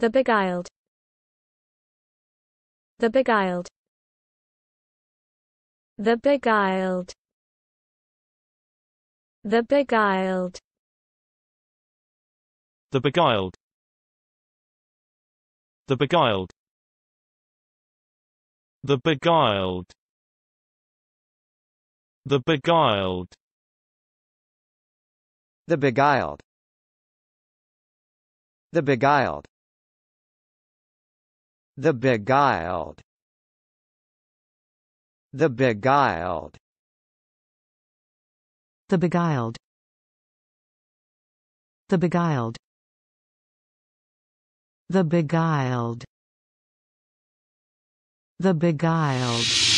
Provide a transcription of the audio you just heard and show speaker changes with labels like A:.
A: The beguiled. The beguiled. The beguiled. The beguiled.
B: The beguiled. The beguiled. The beguiled. The beguiled.
C: The beguiled. The beguiled. The beguiled. The beguiled.
D: The beguiled. The beguiled. The beguiled. The beguiled.